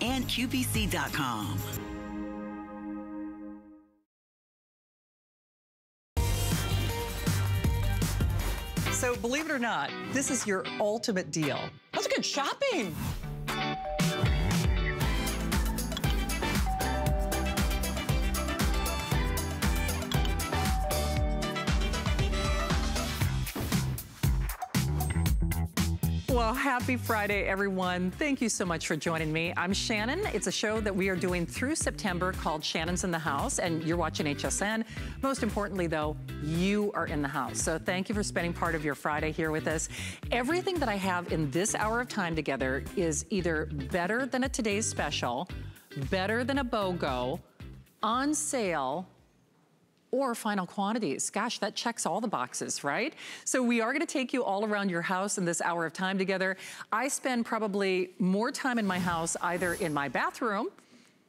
And QVC.com. So believe it or not, this is your ultimate deal. That's good shopping. Well, happy Friday, everyone. Thank you so much for joining me. I'm Shannon. It's a show that we are doing through September called Shannon's in the House, and you're watching HSN. Most importantly, though, you are in the house. So thank you for spending part of your Friday here with us. Everything that I have in this hour of time together is either better than a today's special, better than a BOGO, on sale, or final quantities. Gosh, that checks all the boxes, right? So we are gonna take you all around your house in this hour of time together. I spend probably more time in my house either in my bathroom,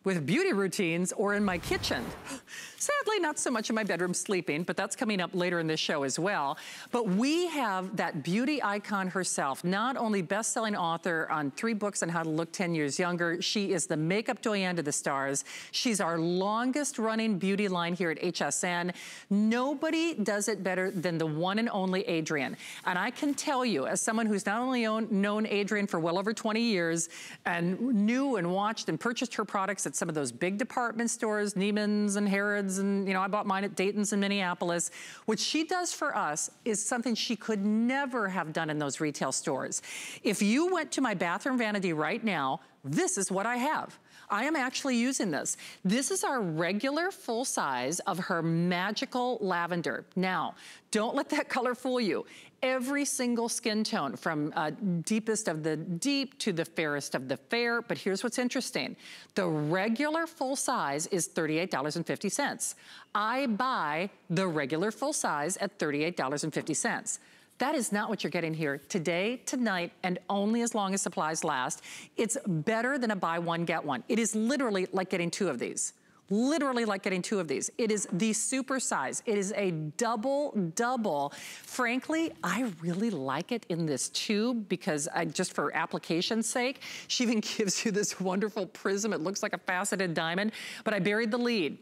with beauty routines or in my kitchen. Sadly, not so much in my bedroom sleeping, but that's coming up later in this show as well. But we have that beauty icon herself, not only best-selling author on three books on how to look 10 years younger, she is the makeup doyen to the stars. She's our longest running beauty line here at HSN. Nobody does it better than the one and only Adrienne. And I can tell you, as someone who's not only own, known Adrienne for well over 20 years and knew and watched and purchased her products at some of those big department stores, Neiman's and Harrods, and you know, I bought mine at Dayton's in Minneapolis. What she does for us is something she could never have done in those retail stores. If you went to my bathroom vanity right now, this is what I have. I am actually using this. This is our regular full size of her magical lavender. Now, don't let that color fool you every single skin tone from uh, deepest of the deep to the fairest of the fair. But here's what's interesting. The regular full size is $38.50. I buy the regular full size at $38.50. That is not what you're getting here today, tonight, and only as long as supplies last. It's better than a buy one, get one. It is literally like getting two of these literally like getting two of these. It is the super size. It is a double, double. Frankly, I really like it in this tube because I, just for application's sake, she even gives you this wonderful prism. It looks like a faceted diamond, but I buried the lead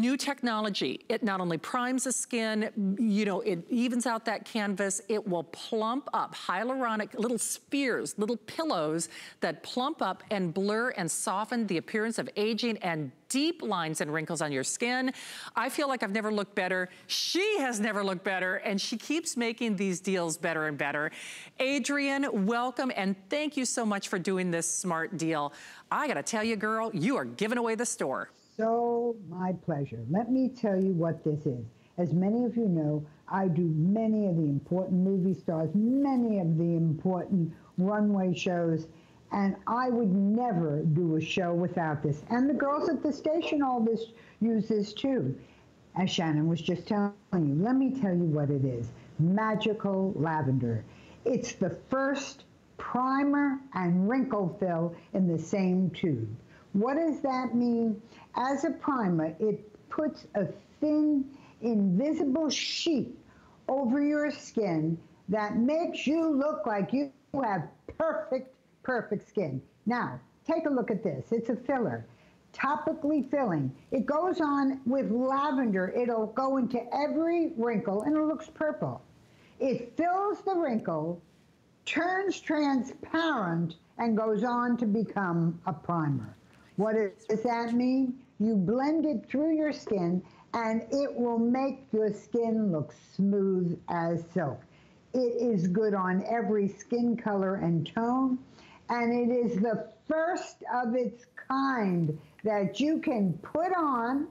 new technology. It not only primes the skin, you know, it evens out that canvas. It will plump up hyaluronic little spheres, little pillows that plump up and blur and soften the appearance of aging and deep lines and wrinkles on your skin. I feel like I've never looked better. She has never looked better, and she keeps making these deals better and better. Adrienne, welcome, and thank you so much for doing this smart deal. I gotta tell you, girl, you are giving away the store so my pleasure. Let me tell you what this is. As many of you know, I do many of the important movie stars, many of the important runway shows, and I would never do a show without this. And the girls at the station all this use this too. As Shannon was just telling you, let me tell you what it is. Magical Lavender. It's the first primer and wrinkle fill in the same tube. What does that mean? As a primer, it puts a thin, invisible sheet over your skin that makes you look like you have perfect, perfect skin. Now, take a look at this. It's a filler, topically filling. It goes on with lavender. It'll go into every wrinkle and it looks purple. It fills the wrinkle, turns transparent, and goes on to become a primer. What does that mean? You blend it through your skin and it will make your skin look smooth as silk. It is good on every skin color and tone, and it is the first of its kind that you can put on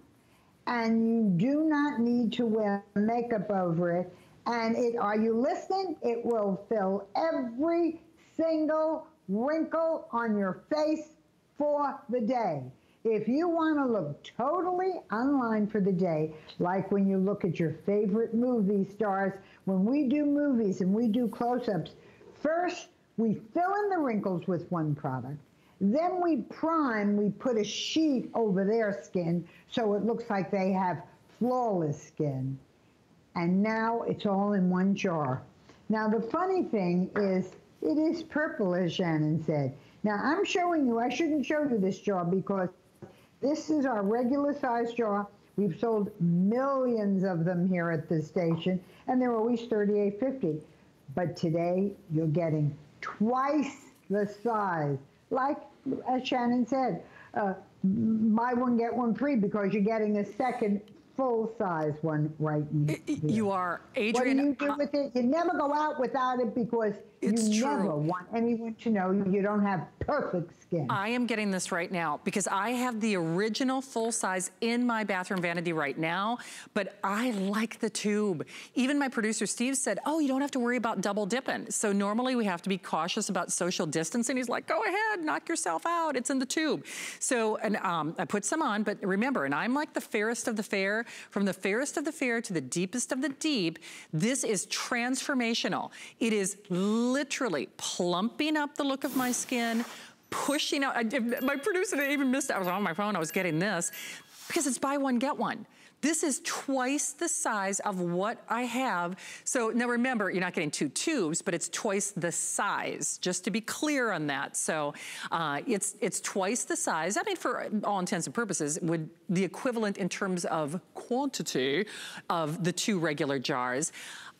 and you do not need to wear makeup over it. And it, are you listening? It will fill every single wrinkle on your face for the day. If you want to look totally online for the day, like when you look at your favorite movie stars, when we do movies and we do close ups, first we fill in the wrinkles with one product. Then we prime, we put a sheet over their skin so it looks like they have flawless skin. And now it's all in one jar. Now, the funny thing is, it is purple, as Shannon said. Now I'm showing you, I shouldn't show you this jar because this is our regular size jar. We've sold millions of them here at the station, and they're always $38.50. But today, you're getting twice the size. Like, as Shannon said, uh, buy one, get one free because you're getting a second full size one right here. You are, Adrienne. What do you do with it? You never go out without it because it's you true. never want anyone to know you don't have perfect skin. I am getting this right now because I have the original full size in my bathroom vanity right now, but I like the tube. Even my producer Steve said, oh, you don't have to worry about double dipping. So normally we have to be cautious about social distancing. He's like, go ahead, knock yourself out. It's in the tube. So and um, I put some on, but remember, and I'm like the fairest of the fair, from the fairest of the fair to the deepest of the deep, this is transformational. It is literally plumping up the look of my skin, pushing out, I, my producer didn't even missed it. I was on my phone, I was getting this, because it's buy one, get one. This is twice the size of what I have. So now remember, you're not getting two tubes, but it's twice the size, just to be clear on that. So uh, it's, it's twice the size. I mean, for all intents and purposes, would the equivalent in terms of quantity of the two regular jars.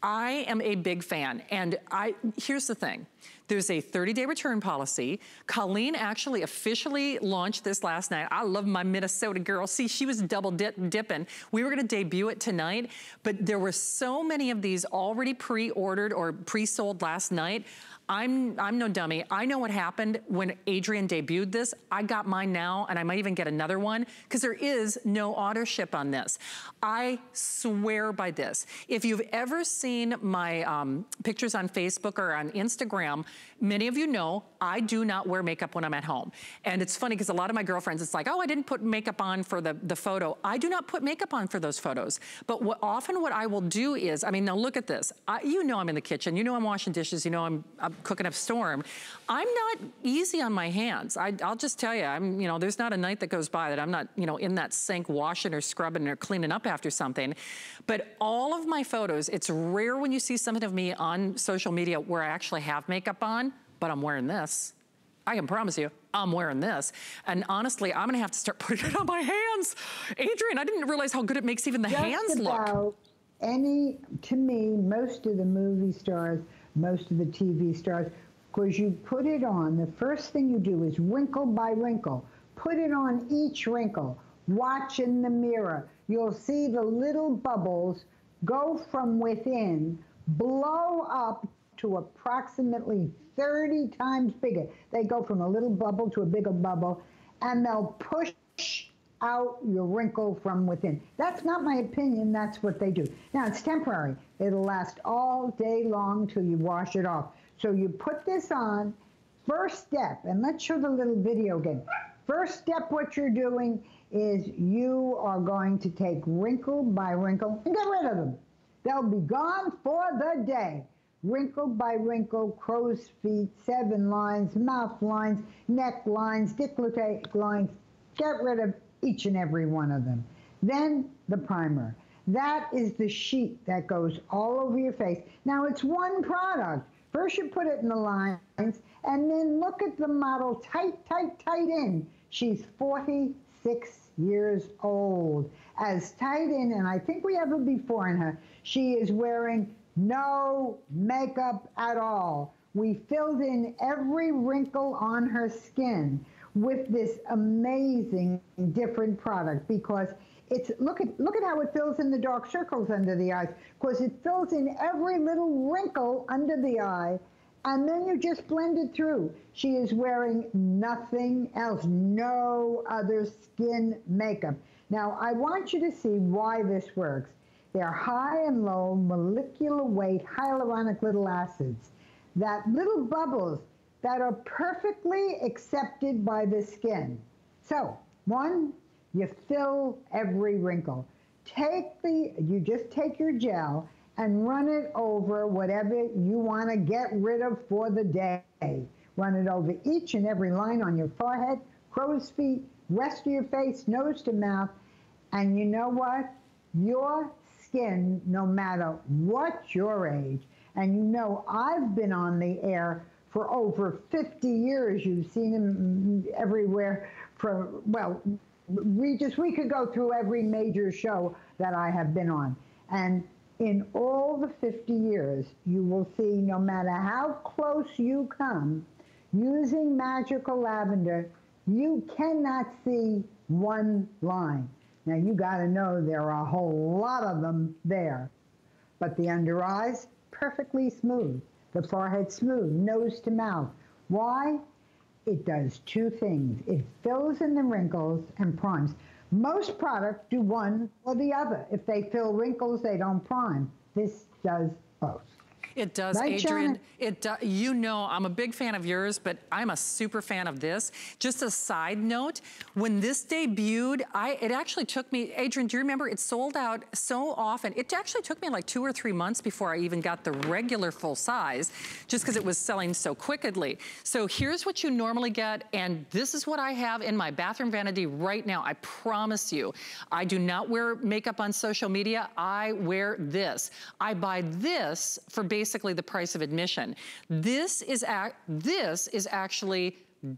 I am a big fan. And I here's the thing. There's a 30-day return policy. Colleen actually officially launched this last night. I love my Minnesota girl. See, she was double dip, dipping. We were gonna debut it tonight, but there were so many of these already pre-ordered or pre-sold last night. I'm, I'm no dummy. I know what happened when Adrienne debuted this. I got mine now, and I might even get another one, because there is no auto ship on this. I swear by this. If you've ever seen my um, pictures on Facebook or on Instagram, many of you know I do not wear makeup when I'm at home. And it's funny, because a lot of my girlfriends, it's like, oh, I didn't put makeup on for the, the photo. I do not put makeup on for those photos. But what, often what I will do is, I mean, now look at this. I, you know I'm in the kitchen. You know I'm washing dishes. You know I'm, I'm cooking up storm. I'm not easy on my hands. I, will just tell you, I'm, you know, there's not a night that goes by that I'm not, you know, in that sink washing or scrubbing or cleaning up after something. But all of my photos, it's rare when you see something of me on social media where I actually have makeup on, but I'm wearing this. I can promise you, I'm wearing this. And honestly, I'm gonna have to start putting it on my hands. Adrienne, I didn't realize how good it makes even the Just hands look. Any, to me, most of the movie stars most of the TV stars, because you put it on, the first thing you do is wrinkle by wrinkle. Put it on each wrinkle. Watch in the mirror. You'll see the little bubbles go from within, blow up to approximately 30 times bigger. They go from a little bubble to a bigger bubble, and they'll push out your wrinkle from within. That's not my opinion, that's what they do. Now, it's temporary. It'll last all day long till you wash it off. So you put this on, first step, and let's show the little video again. First step, what you're doing is you are going to take wrinkle by wrinkle and get rid of them. They'll be gone for the day. Wrinkle by wrinkle, crow's feet, seven lines, mouth lines, neck lines, décolleté lines. Get rid of each and every one of them. Then the primer. That is the sheet that goes all over your face. Now it's one product. First you put it in the lines and then look at the model tight, tight, tight in. She's 46 years old. As tight in, and I think we have a before in her, she is wearing no makeup at all. We filled in every wrinkle on her skin with this amazing different product because it's look at look at how it fills in the dark circles under the eyes because it fills in every little wrinkle under the eye and then you just blend it through. She is wearing nothing else, no other skin makeup. Now, I want you to see why this works. They're high and low molecular weight hyaluronic little acids. That little bubbles that are perfectly accepted by the skin. So, one, you fill every wrinkle. Take the, you just take your gel and run it over whatever you want to get rid of for the day. Run it over each and every line on your forehead, crow's feet, rest of your face, nose to mouth. And you know what? Your skin, no matter what your age, and you know I've been on the air for over 50 years. You've seen him everywhere from, well, we just, we could go through every major show that I have been on. And in all the 50 years, you will see no matter how close you come, using magical lavender, you cannot see one line. Now you got to know there are a whole lot of them there. But the under eyes, perfectly smooth. The forehead smooth, nose to mouth. Why? It does two things. It fills in the wrinkles and primes. Most products do one or the other. If they fill wrinkles, they don't prime. This does both. It does, right, Adrienne. It do, you know I'm a big fan of yours, but I'm a super fan of this. Just a side note, when this debuted, I it actually took me, Adrienne, do you remember it sold out so often? It actually took me like two or three months before I even got the regular full size, just because it was selling so quickly. So here's what you normally get, and this is what I have in my bathroom vanity right now. I promise you, I do not wear makeup on social media. I wear this. I buy this for basic basically the price of admission. This is, this is actually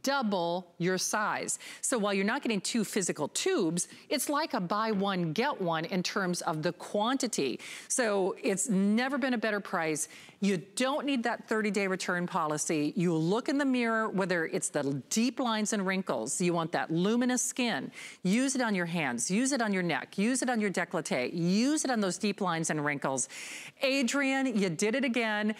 double your size. So while you're not getting two physical tubes, it's like a buy one, get one in terms of the quantity. So it's never been a better price. You don't need that 30-day return policy. You look in the mirror, whether it's the deep lines and wrinkles, you want that luminous skin, use it on your hands, use it on your neck, use it on your décolleté, use it on those deep lines and wrinkles. Adrienne, you did it again.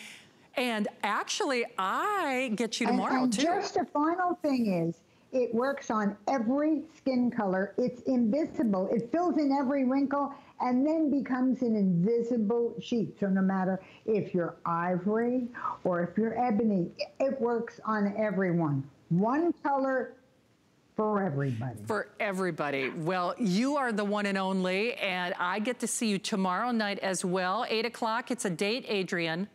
And actually, I get you tomorrow, and, and too. just a final thing is, it works on every skin color. It's invisible. It fills in every wrinkle and then becomes an invisible sheet. So no matter if you're ivory or if you're ebony, it works on everyone. One color for everybody. For everybody. Well, you are the one and only, and I get to see you tomorrow night as well. 8 o'clock, it's a date, Adrienne.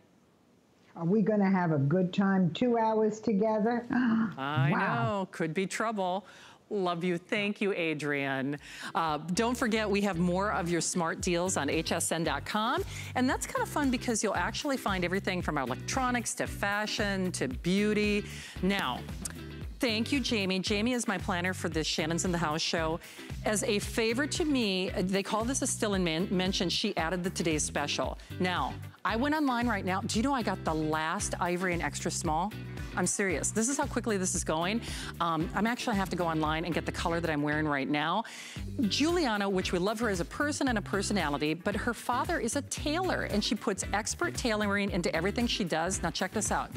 Are we going to have a good time? Two hours together? I wow. know. Could be trouble. Love you. Thank you, Adrienne. Uh, don't forget, we have more of your smart deals on hsn.com. And that's kind of fun because you'll actually find everything from electronics to fashion to beauty. Now, Thank you, Jamie. Jamie is my planner for this Shannon's in the House show. As a favor to me, they call this a still in man mention, she added the today's special. Now, I went online right now. Do you know I got the last ivory and extra small? I'm serious. This is how quickly this is going. Um, I'm actually have to go online and get the color that I'm wearing right now. Giuliana, which we love her as a person and a personality, but her father is a tailor and she puts expert tailoring into everything she does. Now check this out.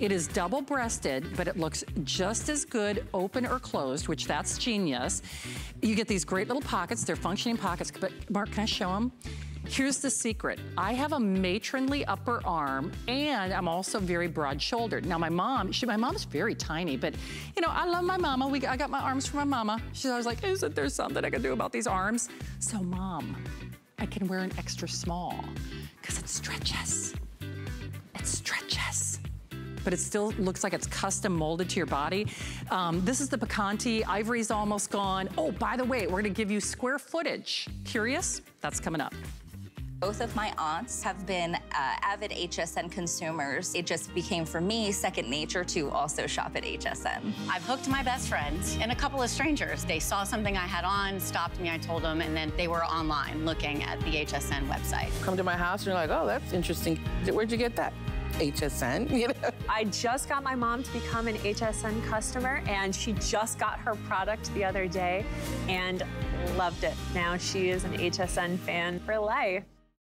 It is double breasted, but it looks just as good open or closed, which that's genius. You get these great little pockets. They're functioning pockets, but Mark, can I show them? Here's the secret. I have a matronly upper arm and I'm also very broad shouldered. Now my mom, she, my mom's very tiny, but you know, I love my mama. We, I got my arms from my mama. She's always like, isn't there something I can do about these arms? So mom, I can wear an extra small because it stretches. It stretches but it still looks like it's custom molded to your body. Um, this is the Picanti. Ivory's almost gone. Oh, by the way, we're gonna give you square footage. Curious? That's coming up. Both of my aunts have been uh, avid HSN consumers. It just became for me second nature to also shop at HSN. I've hooked my best friends and a couple of strangers. They saw something I had on, stopped me, I told them, and then they were online looking at the HSN website. Come to my house and you're like, oh, that's interesting. Where'd you get that? HSN. You know? I just got my mom to become an HSN customer, and she just got her product the other day and loved it. Now she is an HSN fan for life.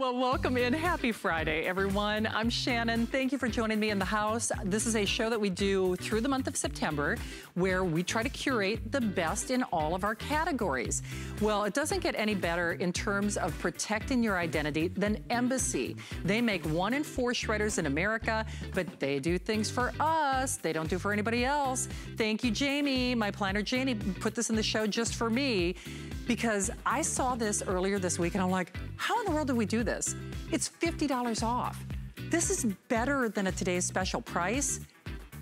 Well, welcome in. Happy Friday, everyone. I'm Shannon. Thank you for joining me in the house. This is a show that we do through the month of September where we try to curate the best in all of our categories. Well, it doesn't get any better in terms of protecting your identity than Embassy. They make one in four shredders in America, but they do things for us. They don't do for anybody else. Thank you, Jamie. My planner, Jamie, put this in the show just for me because I saw this earlier this week and I'm like, how in the world did we do this? It's $50 off. This is better than a today's special price.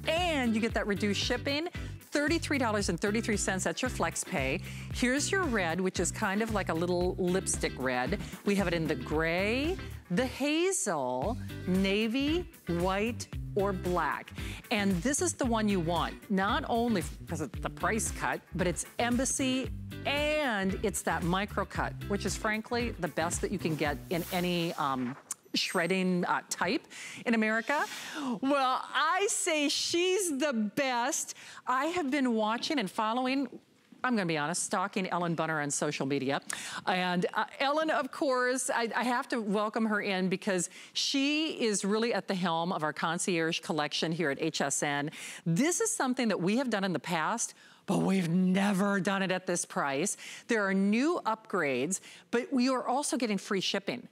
And you get that reduced shipping. $33.33, that's your flex pay. Here's your red, which is kind of like a little lipstick red. We have it in the gray, the hazel, navy, white, or black. And this is the one you want, not only because of the price cut, but it's embassy and it's that micro cut, which is frankly the best that you can get in any um, shredding uh, type in America. Well, I say she's the best. I have been watching and following I'm gonna be honest, stalking Ellen Bunner on social media. And uh, Ellen, of course, I, I, have to welcome her in because she is really at the helm of our concierge collection here at HSN. This is something that we have done in the past but we've never done it at this price. There are new upgrades, but we are also getting free shipping.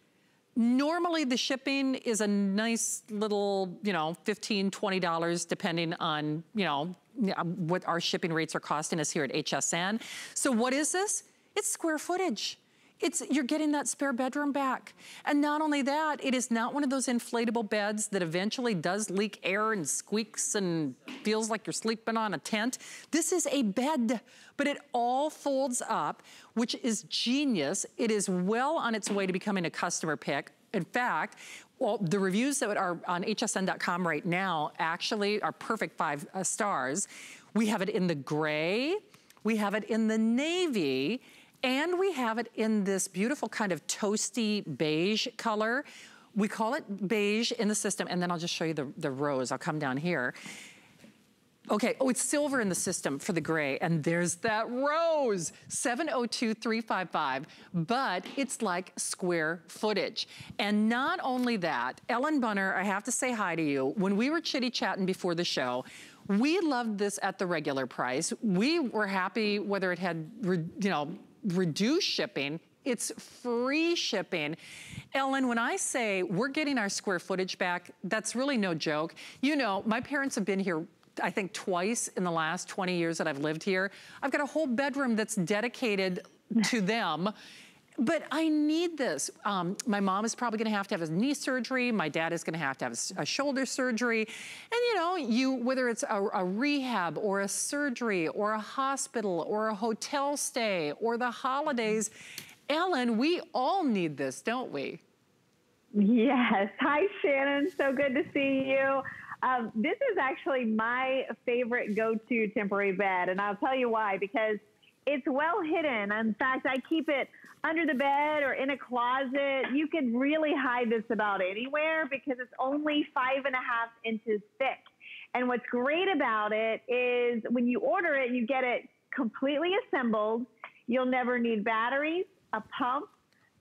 Normally the shipping is a nice little, you know, $15, $20 depending on, you know, what our shipping rates are costing us here at HSN. So what is this? It's square footage. It's, you're getting that spare bedroom back. And not only that, it is not one of those inflatable beds that eventually does leak air and squeaks and feels like you're sleeping on a tent. This is a bed, but it all folds up, which is genius. It is well on its way to becoming a customer pick. In fact, well, the reviews that are on hsn.com right now actually are perfect five uh, stars. We have it in the gray, we have it in the navy, and we have it in this beautiful kind of toasty beige color. We call it beige in the system, and then I'll just show you the, the rose. I'll come down here. Okay, oh, it's silver in the system for the gray, and there's that rose, 702355, but it's like square footage. And not only that, Ellen Bunner, I have to say hi to you. When we were chitty-chatting before the show, we loved this at the regular price. We were happy whether it had, you know, reduced shipping, it's free shipping. Ellen, when I say we're getting our square footage back, that's really no joke. You know, my parents have been here I think twice in the last 20 years that I've lived here. I've got a whole bedroom that's dedicated to them. But I need this. Um, my mom is probably gonna have to have a knee surgery. My dad is gonna have to have a, a shoulder surgery. And you know, you whether it's a, a, rehab or a surgery or a hospital or a hotel stay or the holidays, Ellen, we all need this, don't we? Yes. Hi, Shannon. So good to see you. Um, this is actually my favorite go-to temporary bed, and I'll tell you why. Because it's well hidden. In fact, I keep it under the bed or in a closet. You can really hide this about anywhere because it's only five and a half inches thick. And what's great about it is when you order it, you get it completely assembled. You'll never need batteries, a pump,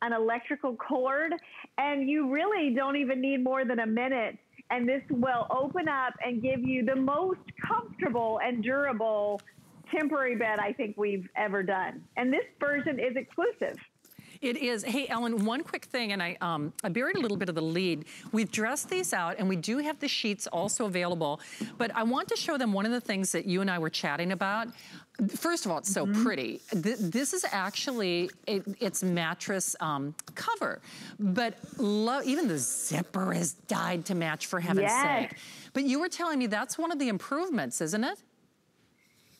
an electrical cord, and you really don't even need more than a minute and this will open up and give you the most comfortable and durable temporary bed I think we've ever done. And this version is exclusive. It is. Hey, Ellen, one quick thing, and I, um, I buried a little bit of the lead. We've dressed these out, and we do have the sheets also available, but I want to show them one of the things that you and I were chatting about. First of all, it's so mm -hmm. pretty. Th this is actually a, its mattress um, cover, but even the zipper is dyed to match for heaven's yes. sake. But you were telling me that's one of the improvements, isn't it?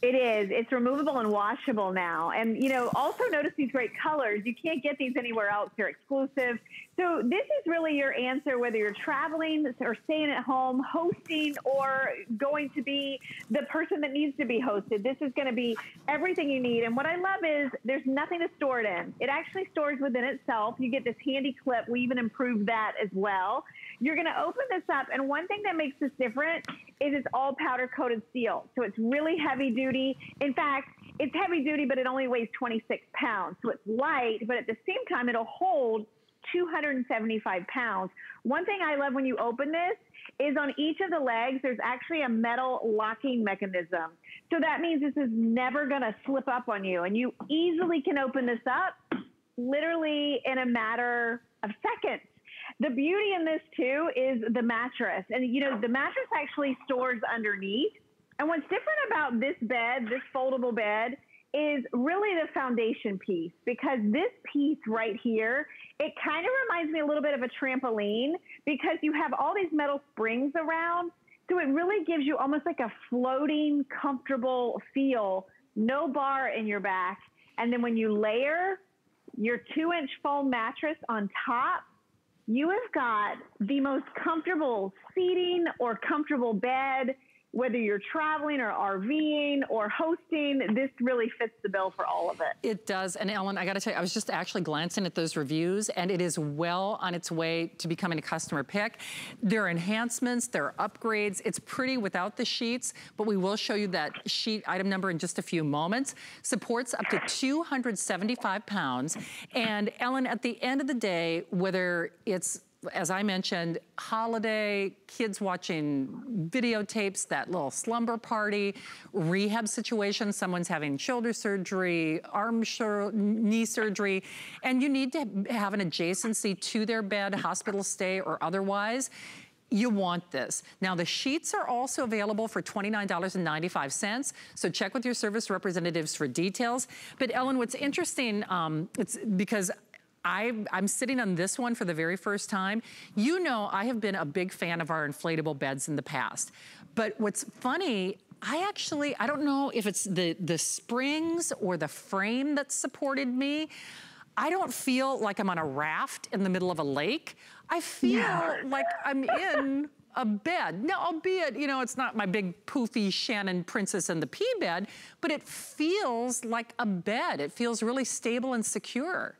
It is. It's removable and washable now. And, you know, also notice these great colors. You can't get these anywhere else. They're exclusive. So this is really your answer, whether you're traveling or staying at home, hosting, or going to be the person that needs to be hosted. This is going to be everything you need. And what I love is there's nothing to store it in. It actually stores within itself. You get this handy clip. We even improved that as well. You're going to open this up. And one thing that makes this different is it's all powder coated steel. So it's really heavy duty. In fact, it's heavy duty, but it only weighs 26 pounds. So it's light, but at the same time, it'll hold 275 pounds. One thing I love when you open this is on each of the legs, there's actually a metal locking mechanism. So that means this is never going to slip up on you. And you easily can open this up literally in a matter of seconds. The beauty in this too is the mattress. And you know, the mattress actually stores underneath. And what's different about this bed, this foldable bed, is really the foundation piece because this piece right here, it kind of reminds me a little bit of a trampoline because you have all these metal springs around. So it really gives you almost like a floating, comfortable feel, no bar in your back. And then when you layer your two inch foam mattress on top, you have got the most comfortable seating or comfortable bed whether you're traveling or RVing or hosting, this really fits the bill for all of it. It does. And Ellen, I got to tell you, I was just actually glancing at those reviews and it is well on its way to becoming a customer pick. There are enhancements, there are upgrades. It's pretty without the sheets, but we will show you that sheet item number in just a few moments. Supports up to 275 pounds. And Ellen, at the end of the day, whether it's as I mentioned, holiday, kids watching videotapes, that little slumber party, rehab situation, someone's having shoulder surgery, arm, knee surgery, and you need to have an adjacency to their bed, hospital stay or otherwise you want this. Now the sheets are also available for $29.95, so check with your service representatives for details. But Ellen, what's interesting, um, it's because I, am sitting on this one for the very first time. You know I have been a big fan of our inflatable beds in the past. But what's funny, I actually, I don't know if it's the, the springs or the frame that supported me. I don't feel like I'm on a raft in the middle of a lake. I feel yeah. like I'm in a bed. Now, albeit, you know, it's not my big poofy Shannon Princess in the Pea bed, but it feels like a bed. It feels really stable and secure.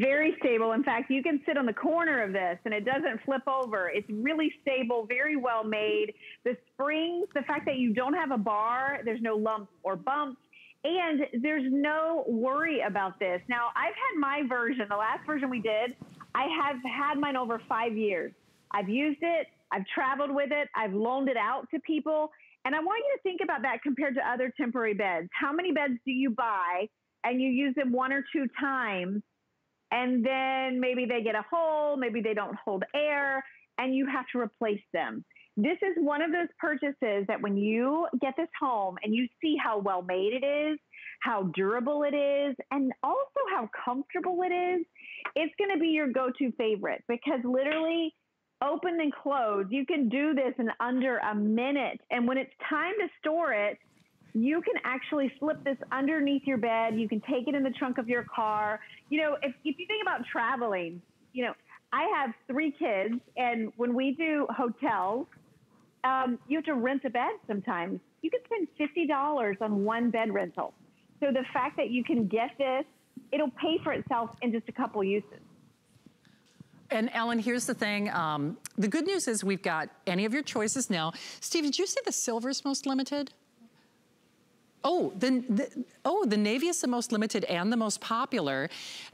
Very stable. In fact, you can sit on the corner of this and it doesn't flip over. It's really stable, very well made. The springs, the fact that you don't have a bar, there's no lumps or bumps, and there's no worry about this. Now, I've had my version, the last version we did, I have had mine over five years. I've used it, I've traveled with it, I've loaned it out to people. And I want you to think about that compared to other temporary beds. How many beds do you buy and you use them one or two times? And then maybe they get a hole, maybe they don't hold air, and you have to replace them. This is one of those purchases that when you get this home and you see how well made it is, how durable it is, and also how comfortable it is, it's going to be your go to favorite because literally open and close, you can do this in under a minute. And when it's time to store it, you can actually slip this underneath your bed. You can take it in the trunk of your car. You know, if, if you think about traveling, you know, I have three kids, and when we do hotels, um, you have to rent a bed sometimes. You can spend $50 on one bed rental. So the fact that you can get this, it'll pay for itself in just a couple uses. And Ellen, here's the thing. Um, the good news is we've got any of your choices now. Steve, did you say the silver's most limited? Oh, the, the, oh, the navy is the most limited and the most popular.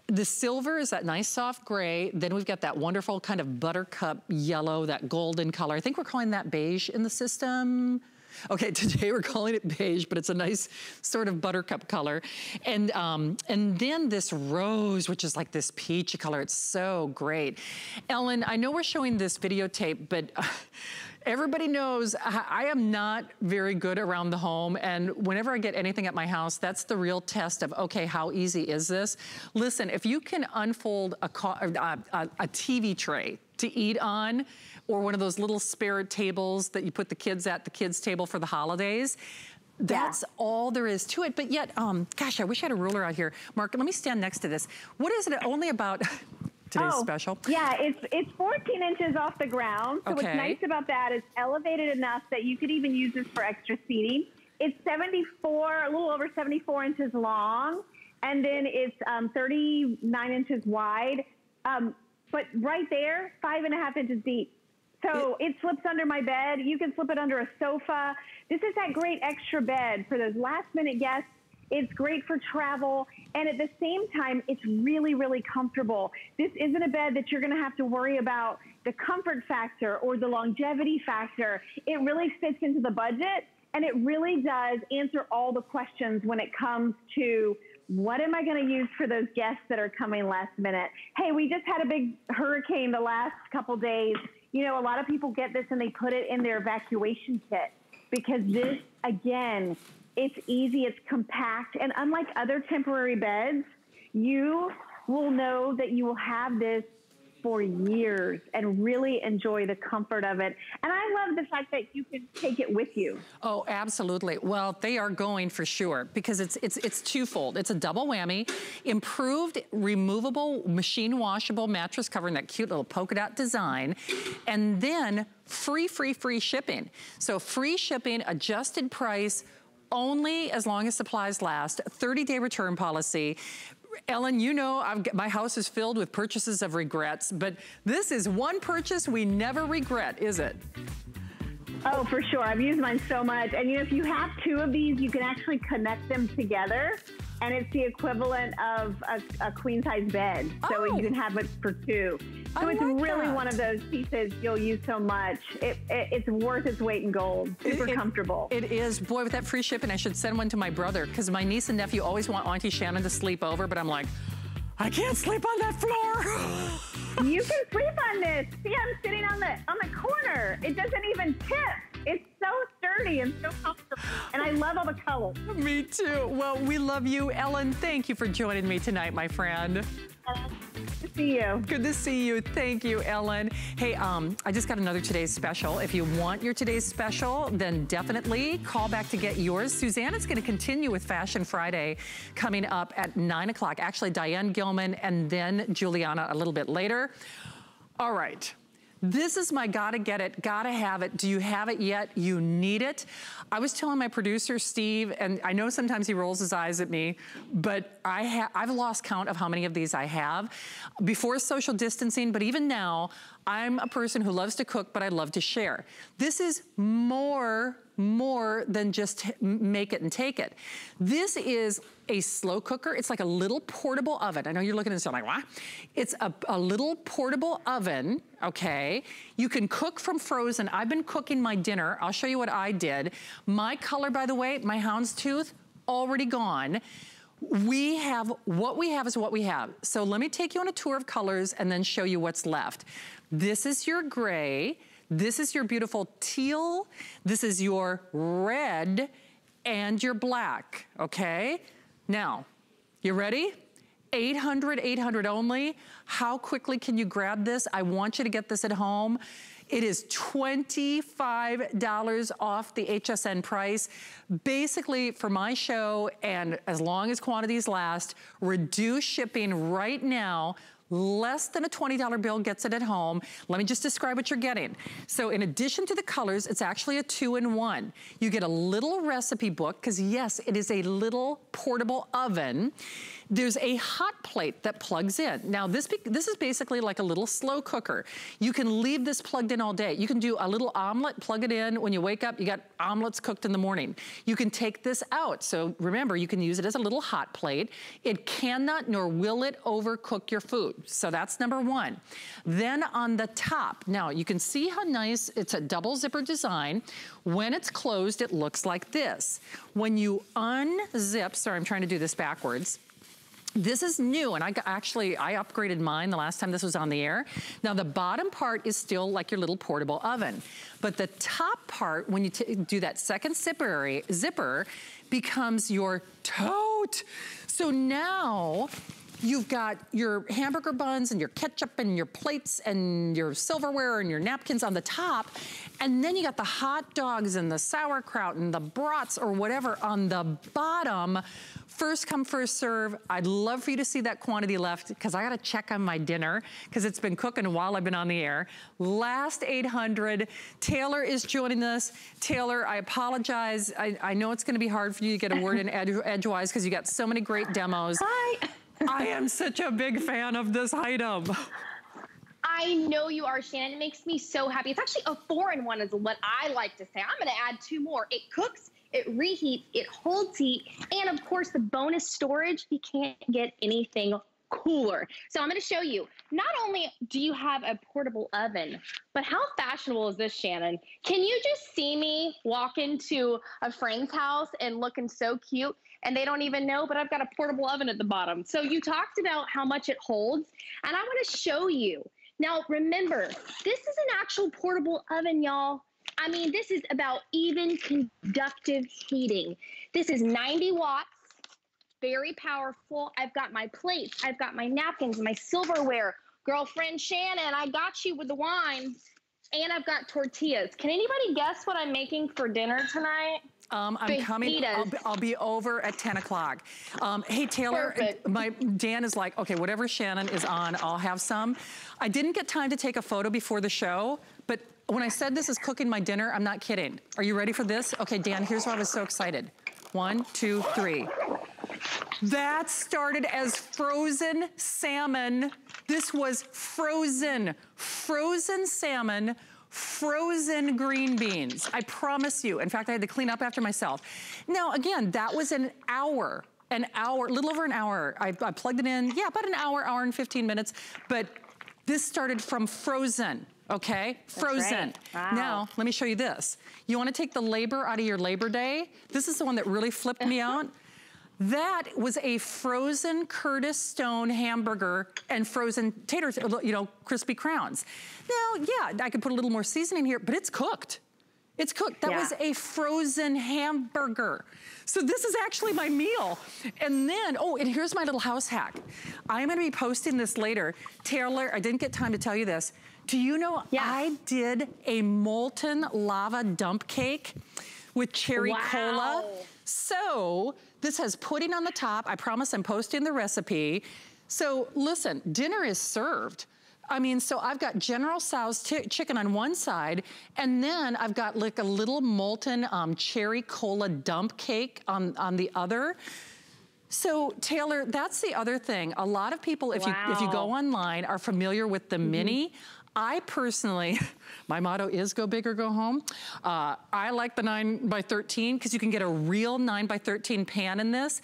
The silver is that nice soft gray. Then we've got that wonderful kind of buttercup yellow, that golden color. I think we're calling that beige in the system. Okay, today we're calling it beige, but it's a nice sort of buttercup color. And, um, and then this rose, which is like this peachy color. It's so great. Ellen, I know we're showing this videotape, but uh, Everybody knows I am not very good around the home and whenever I get anything at my house, that's the real test of, okay, how easy is this? Listen, if you can unfold a, uh, uh, uh, a, a TV tray to eat on or one of those little spare tables that you put the kids at the kids table for the holidays, That's yeah. all there is to it. But yet, um, gosh, I wish I had a ruler out here. Mark, let me stand next to this. What is it only about today's oh, special? Yeah, it's it's 14 inches off the ground. So okay. what's nice about that is elevated enough that you could even use this for extra seating. It's 74, a little over 74 inches long, and then it's um, 39 inches wide. Um, but right there, five and a half inches deep. So it, it slips under my bed. You can slip it under a sofa. This is that great extra bed for those last minute guests. It's great for travel. And at the same time, it's really, really comfortable. This isn't a bed that you're going to have to worry about the comfort factor or the longevity factor. It really fits into the budget and it really does answer all the questions when it comes to what am I going to use for those guests that are coming last minute? Hey, we just had a big hurricane the last couple days. You know, a lot of people get this and they put it in their evacuation kit because this, again, it's easy, it's compact, and unlike other temporary beds, you will know that you will have this for years and really enjoy the comfort of it. And I love the fact that you can take it with you. Oh, absolutely. Well, they are going for sure because it's it's it's twofold. It's a double whammy, improved removable machine washable mattress cover in that cute little polka dot design, and then free, free, free shipping. So free shipping, adjusted price, only as long as supplies last, 30-day return policy. Ellen, you know I've, my house is filled with purchases of regrets, but this is one purchase we never regret, is it? Oh, for sure. I've used mine so much. And you know, if you have two of these, you can actually connect them together and it's the equivalent of a, a queen size bed. So oh. you can have it for two. So I it's like really that. one of those pieces you'll use so much. It, it, it's worth its weight in gold. Super it, comfortable. It is. Boy, with that free shipping, I should send one to my brother because my niece and nephew always want Auntie Shannon to sleep over, but I'm like, I can't sleep on that floor. you can sleep on this. See, I'm sitting on the on the corner. It doesn't even tip. It's so sturdy and so comfortable. And I love all the colors. Me too. Well, we love you. Ellen, thank you for joining me tonight, my friend. Good to see you. Good to see you. Thank you, Ellen. Hey, um, I just got another today's special. If you want your today's special, then definitely call back to get yours. Suzanne is going to continue with Fashion Friday coming up at 9 o'clock. Actually, Diane Gilman and then Giuliana a little bit later. All right. This is my gotta get it, gotta have it. Do you have it yet? You need it. I was telling my producer, Steve, and I know sometimes he rolls his eyes at me, but I I've lost count of how many of these I have. Before social distancing, but even now, I'm a person who loves to cook, but I love to share. This is more more than just make it and take it. This is a slow cooker. It's like a little portable oven. I know you're looking at this and like, what? It's a, a little portable oven, okay? You can cook from frozen. I've been cooking my dinner. I'll show you what I did. My color, by the way, my houndstooth, already gone we have, what we have is what we have. So let me take you on a tour of colors and then show you what's left. This is your gray. This is your beautiful teal. This is your red and your black, okay? Now, you ready? 800, 800 only. How quickly can you grab this? I want you to get this at home. It is $25 off the HSN price. Basically, for my show, and as long as quantities last, reduce shipping right now less than a $20 bill gets it at home. Let me just describe what you're getting. So in addition to the colors, it's actually a two-in-one. You get a little recipe book, because yes, it is a little portable oven. There's a hot plate that plugs in. Now this, this is basically like a little slow cooker. You can leave this plugged in all day. You can do a little omelet, plug it in. When you wake up, you got omelets cooked in the morning. You can take this out. So remember, you can use it as a little hot plate. It cannot nor will it overcook your food. So that's number one. Then on the top, now you can see how nice, it's a double zipper design. When it's closed, it looks like this. When you unzip, sorry, I'm trying to do this backwards. This is new, and I actually, I upgraded mine the last time this was on the air. Now, the bottom part is still like your little portable oven, but the top part, when you do that second zipper, zipper, becomes your tote. So now, You've got your hamburger buns and your ketchup and your plates and your silverware and your napkins on the top. And then you got the hot dogs and the sauerkraut and the brats or whatever on the bottom. First come, first serve. I'd love for you to see that quantity left because I got to check on my dinner because it's been cooking while I've been on the air. Last 800. Taylor is joining us. Taylor, I apologize. I, I know it's going to be hard for you to get a word in ed edgewise because you got so many great demos. Hi. I am such a big fan of this item. I know you are, Shannon. It makes me so happy. It's actually a four in one, is what I like to say. I'm going to add two more. It cooks, it reheats, it holds heat, and of course, the bonus storage. You can't get anything cooler. So I'm going to show you. Not only do you have a portable oven, but how fashionable is this, Shannon? Can you just see me walk into a friend's house and looking so cute? And they don't even know, but I've got a portable oven at the bottom. So you talked about how much it holds, and I want to show you. Now, remember, this is an actual portable oven, y'all. I mean, this is about even conductive heating. This is 90 watts, very powerful. I've got my plates, I've got my napkins, my silverware. Girlfriend Shannon, I got you with the wine. And I've got tortillas. Can anybody guess what I'm making for dinner tonight? Um, I'm coming, I'll be, I'll be, over at 10 o'clock. Um, hey, Taylor, Perfect. my Dan is like, okay, whatever Shannon is on, I'll have some. I didn't get time to take a photo before the show, but when I said this is cooking my dinner, I'm not kidding. Are you ready for this? Okay, Dan, here's why I was so excited. One, two, three. That started as frozen salmon. This was frozen, frozen salmon frozen green beans. I promise you. In fact, I had to clean up after myself. Now, again, that was an hour an hour, a little over an hour. I, I, plugged it in, yeah, about an hour, hour and 15 minutes. But this started from frozen, okay? Frozen. Wow. Now, let me show you this. You wanna take the labor out of your Labor Day? This is the one that really flipped me out. That was a frozen Curtis Stone hamburger and frozen taters, you know, crispy crowns. Now, yeah, I could put a little more seasoning here, but it's cooked. It's cooked. That yeah. was a frozen hamburger. So this is actually my meal. And then, oh, and here's my little house hack. I'm gonna be posting this later. Taylor, I didn't get time to tell you this. Do you know yeah. I did a molten lava dump cake with cherry wow. cola? So this has pudding on the top. I promise I'm posting the recipe. So listen, dinner is served. I mean, so I've got General Tso's chicken on one side, and then I've got like a little molten um, cherry cola dump cake on, on the other. So Taylor, that's the other thing. A lot of people, if wow. you if you go online, are familiar with the mm -hmm. mini. I personally, my motto is go big or go home. Uh, I like the 9 by 13 because you can get a real 9 by 13 pan in this.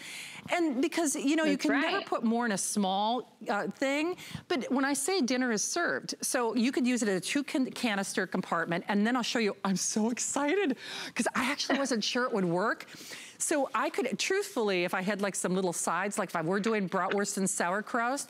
And because, you know, That's you can right. never put more in a small uh, thing. But when I say dinner is served, so you could use it as a two can canister compartment. And then I'll show you, I'm so excited because I actually wasn't sure it would work. So I could, truthfully, if I had like some little sides, like if I were doing bratwurst and sauerkraut,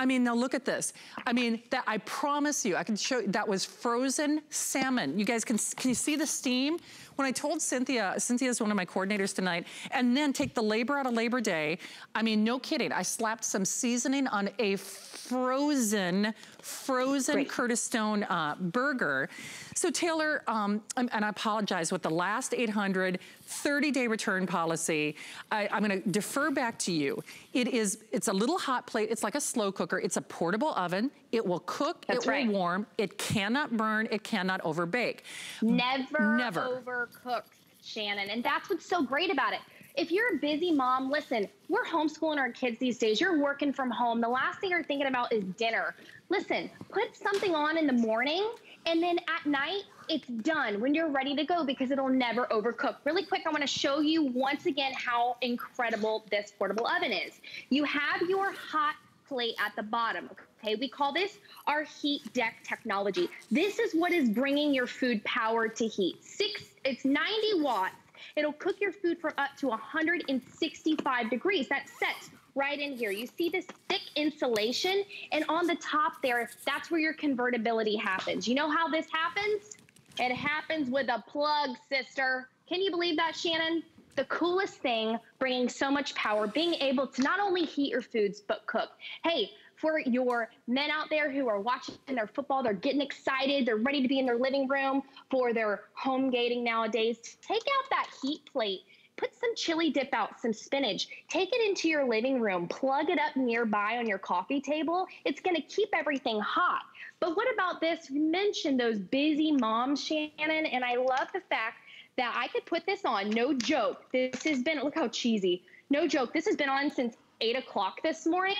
I mean, now look at this. I mean, that I promise you, I can show you, that was frozen salmon. You guys can, can you see the steam? When I told Cynthia, Cynthia's one of my coordinators tonight, and then take the labor out of Labor Day, I mean, no kidding. I slapped some seasoning on a frozen, frozen Great. Curtis Stone uh, burger. So Taylor, um, and I apologize, with the last 800 30-day return policy, I, I'm gonna defer back to you. It is, it's a little hot plate. It's like a slow cooker. It's a portable oven. It will cook, That's it right. will warm. It cannot burn, it cannot overbake. Never, Never. overcook, Shannon. And that's what's so great about it if you're a busy mom, listen, we're homeschooling our kids these days. You're working from home. The last thing you're thinking about is dinner. Listen, put something on in the morning and then at night, it's done when you're ready to go because it'll never overcook. Really quick, I wanna show you once again how incredible this portable oven is. You have your hot plate at the bottom, okay? We call this our heat deck technology. This is what is bringing your food power to heat. Six, it's 90 watts. It'll cook your food for up to 165 degrees. That sets right in here. You see this thick insulation and on the top there, that's where your convertibility happens. You know how this happens? It happens with a plug, sister. Can you believe that, Shannon? The coolest thing, bringing so much power, being able to not only heat your foods, but cook. Hey, for your men out there who are watching their football, they're getting excited, they're ready to be in their living room for their home gating nowadays. Take out that heat plate put some chili dip out, some spinach, take it into your living room, plug it up nearby on your coffee table. It's going to keep everything hot. But what about this? You mentioned those busy moms, Shannon, and I love the fact that I could put this on. No joke. This has been, look how cheesy. No joke. This has been on since eight o'clock this morning,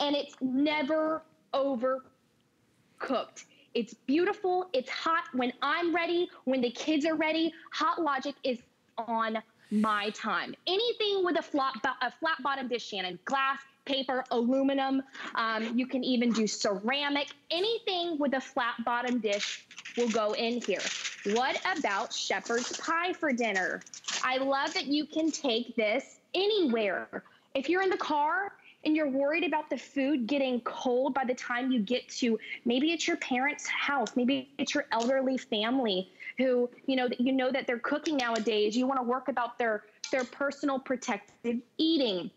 and it's never overcooked. It's beautiful. It's hot when I'm ready, when the kids are ready. Hot Logic is on my time. Anything with a flat, a flat bottom dish, Shannon, glass, paper, aluminum. Um, you can even do ceramic. Anything with a flat bottom dish will go in here. What about shepherd's pie for dinner? I love that you can take this anywhere. If you're in the car and you're worried about the food getting cold by the time you get to maybe it's your parents' house, maybe it's your elderly family who, you know, you know that they're cooking nowadays. You want to work about their their personal protective eating.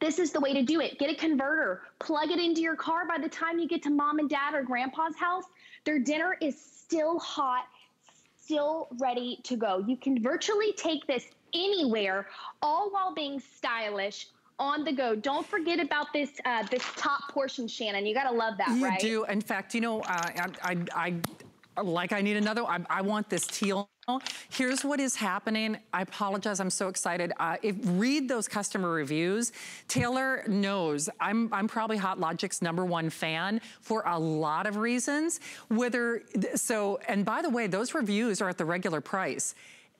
This is the way to do it. Get a converter, plug it into your car by the time you get to mom and dad or grandpa's house. Their dinner is still hot, still ready to go. You can virtually take this anywhere, all while being stylish, on the go. Don't forget about this uh, this top portion, Shannon. You got to love that, you right? You do. In fact, you know, uh, I, I, I like I need another, I, I want this teal Here's what is happening. I apologize, I'm so excited. Uh, if read those customer reviews. Taylor knows I'm, I'm probably Hot Logic's number one fan for a lot of reasons. Whether, so, and by the way, those reviews are at the regular price.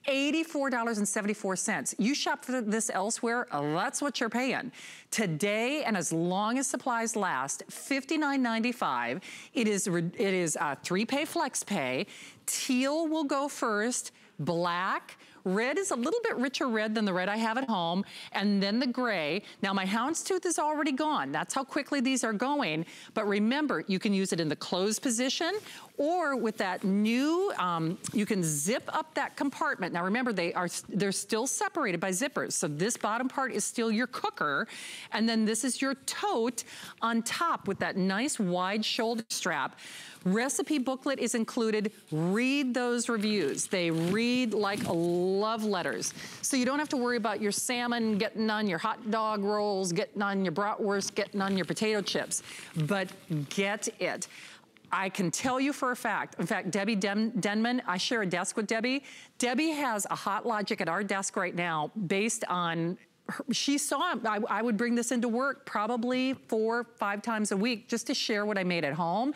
$84.74. You shop for this elsewhere, that's what you're paying. Today, and as long as supplies last, $59.95. It is, it is uh, three pay flex pay. Teal will go first, black, Red is a little bit richer red than the red I have at home. And then the gray. Now my houndstooth is already gone. That's how quickly these are going. But remember, you can use it in the closed position or with that new, um, you can zip up that compartment. Now remember, they are, they're still separated by zippers. So this bottom part is still your cooker. And then this is your tote on top with that nice wide shoulder strap. Recipe booklet is included. Read those reviews. They read like love letters. So you don't have to worry about your salmon getting on your hot dog rolls, getting on your bratwurst, getting on your potato chips. But get it. I can tell you for a fact, in fact, Debbie Den Denman, I share a desk with Debbie. Debbie has a Hot Logic at our desk right now based on her, she saw I, I, would bring this into work probably four, five times a week just to share what I made at home.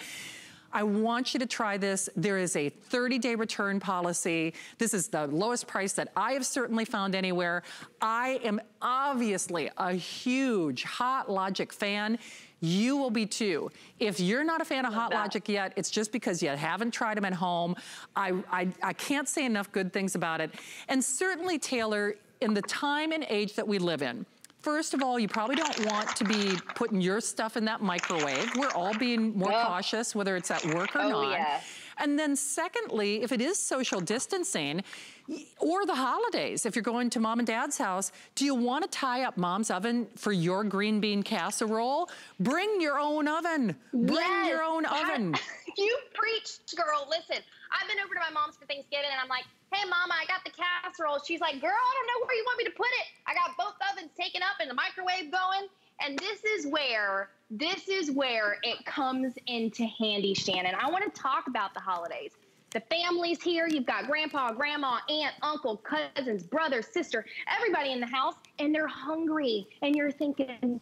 I want you to try this. There is a 30-day return policy. This is the lowest price that I have certainly found anywhere. I am obviously a huge Hot Logic fan. You will be too. If you're not a fan of Hot Logic yet, it's just because you haven't tried them at home. I, I, I can't say enough good things about it. And certainly, Taylor, in the time and age that we live in, First of all, you probably don't want to be putting your stuff in that microwave. We're all being more oh. cautious, whether it's at work or oh, not. Yeah. And then secondly, if it is social distancing, or the holidays, if you're going to mom and dad's house, do you want to tie up mom's oven for your green bean casserole? Bring your own oven. Bring yes. your own oven. you preach, girl. Listen, I've been over to my mom's for Thanksgiving and I'm like, hey, mama, I got the casserole. She's like, girl, I don't know where you want me to put it. I got both ovens taken up and the microwave going. And this is where, this is where it comes into handy, Shannon. I want to talk about the holidays. The family's here. You've got grandpa, grandma, aunt, uncle, cousins, brother, sister, everybody in the house, and they're hungry. And you're thinking,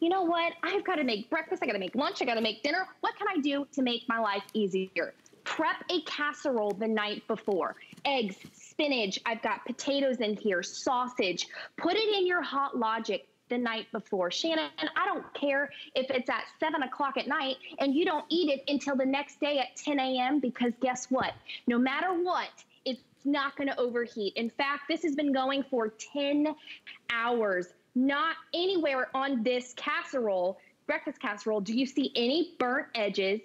you know what? I've got to make breakfast. I got to make lunch. I got to make dinner. What can I do to make my life easier? Prep a casserole the night before. Eggs, spinach. I've got potatoes in here, sausage. Put it in your Hot Logic the night before. Shannon, I don't care if it's at seven o'clock at night and you don't eat it until the next day at 10 a.m. because guess what? No matter what, it's not going to overheat. In fact, this has been going for 10 hours. Not anywhere on this casserole, breakfast casserole, do you see any burnt edges,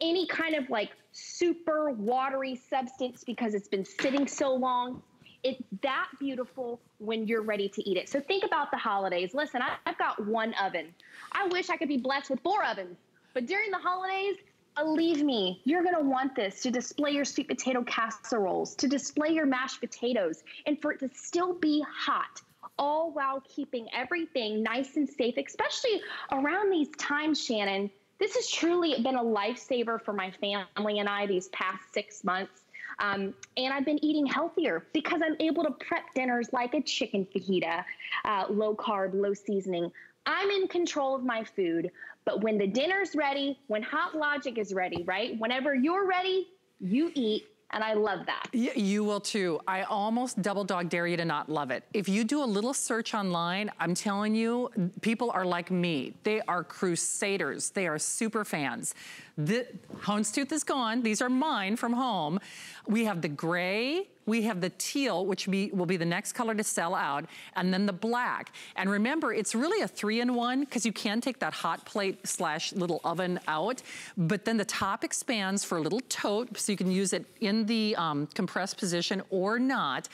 any kind of like super watery substance because it's been sitting so long. It's that beautiful when you're ready to eat it. So think about the holidays. Listen, I, I've got one oven. I wish I could be blessed with four ovens, but during the holidays, Believe me, you're to want this to display your sweet potato casseroles, to display your mashed potatoes, and for it to still be hot, all while keeping everything nice and safe, especially around these times, Shannon. This has truly been a lifesaver for my family and I these past six months. Um, and I've been eating healthier because I'm able to prep dinners like a chicken fajita, uh, low carb, low seasoning. I'm in control of my food. But when the dinner's ready, when Hot Logic is ready, right? Whenever you're ready, you eat and I love that. Y you will too. I almost double dog dare you to not love it. If you do a little search online, I'm telling you, people are like me. They are crusaders. They are super fans. The Houndstooth is gone. These are mine from home. We have the gray, we have the teal, which be, will be the next color to sell out, and then the black. And remember, it's really a three-in-one because you can take that hot plate slash little oven out, but then the top expands for a little tote, so you can use it in the um, compressed position or not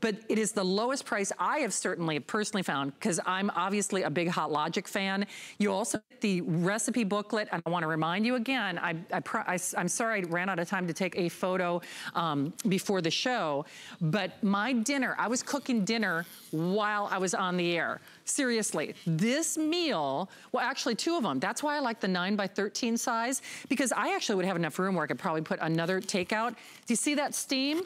but it is the lowest price I have certainly personally found because I'm obviously a big Hot Logic fan. You also get the recipe booklet, and I want to remind you again, I, I, am sorry I ran out of time to take a photo um, before the show, but my dinner, I was cooking dinner while I was on the air. Seriously, this meal, well, actually two of them. That's why I like the 9 by 13 size, because I actually would have enough room where I could probably put another takeout. Do you see that steam?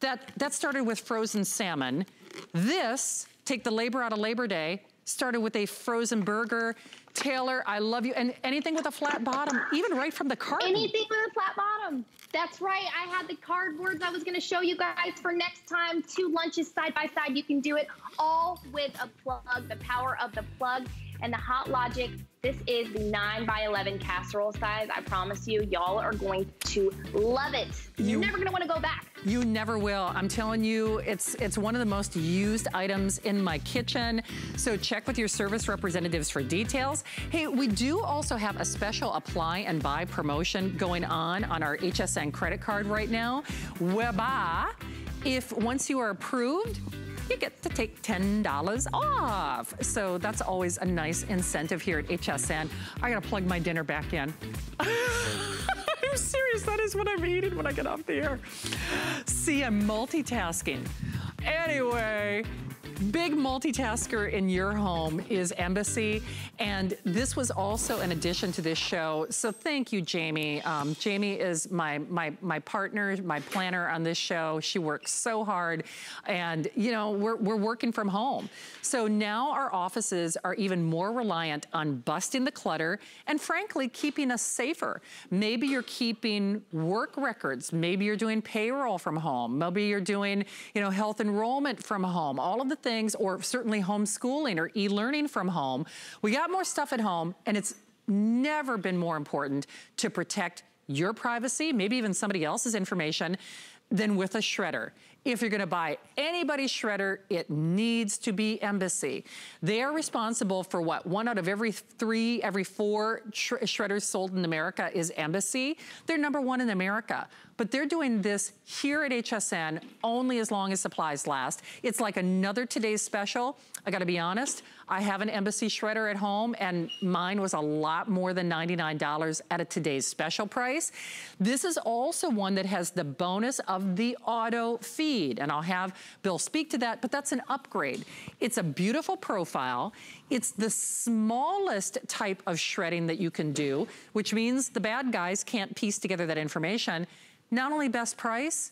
That, that started with frozen salmon. This, take the labor out of Labor Day, started with a frozen burger. Taylor, I love you. And anything with a flat bottom, even right from the carton. Anything with a flat bottom. That's right. I had the cardboards I was going to show you guys for next time. Two lunches side by side. You can do it all with a plug, the power of the plug and the Hot Logic. This is the 9 by 11 casserole size. I promise you, y'all are going to love it. You're never going to want to go back. You never will. I'm telling you, it's it's one of the most used items in my kitchen. So check with your service representatives for details. Hey, we do also have a special apply and buy promotion going on on our HSN credit card right now, whereby if once you are approved, you get to take $10 off. So that's always a nice incentive here at HSN. I gotta plug my dinner back in. I'm serious, that is what I'm eating when I get off the air. See, I'm multitasking. Anyway, Big multitasker in your home is Embassy, and this was also an addition to this show. So thank you, Jamie. Um, Jamie is my, my, my partner, my planner on this show. She works so hard, and you know, we're, we're working from home. So now our offices are even more reliant on busting the clutter and frankly, keeping us safer. Maybe you're keeping work records. Maybe you're doing payroll from home. Maybe you're doing, you know, health enrollment from home. All of the things things or certainly homeschooling or e-learning from home. We got more stuff at home and it's never been more important to protect your privacy, maybe even somebody else's information, than with a shredder. If you're gonna buy anybody's shredder, it needs to be Embassy. They are responsible for what? One out of every three, every four sh shredders sold in America is Embassy. They're number one in America. But they're doing this here at HSN only as long as supplies last. It's like another today's special. I gotta be honest, I have an Embassy shredder at home and mine was a lot more than $99 at a today's special price. This is also one that has the bonus of the auto feed and I'll have Bill speak to that, but that's an upgrade. It's a beautiful profile. It's the smallest type of shredding that you can do, which means the bad guys can't piece together that information. Not only best price,